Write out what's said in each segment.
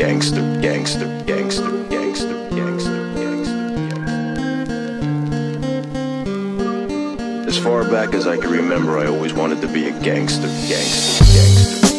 gangster, gangster, gangster, gangster, gangster, gangster. As far back as I can remember, I always wanted to be a gangster, gangster, gangster.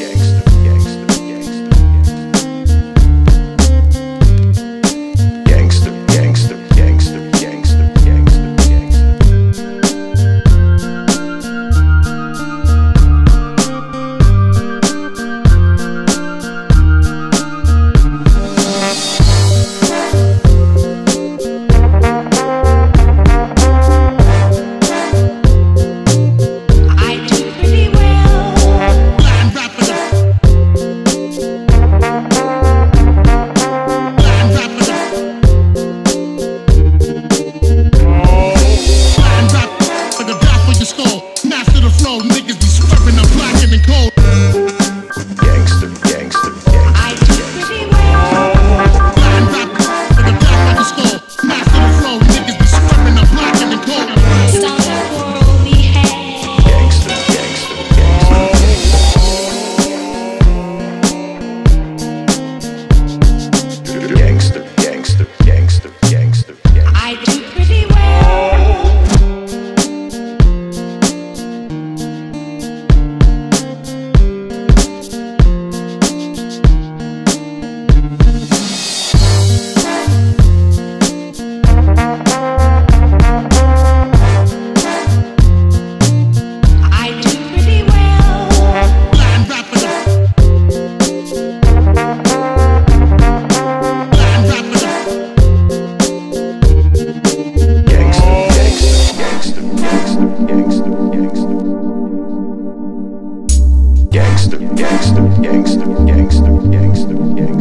gangster, gangster, gangster, gangster, gangster, gangster.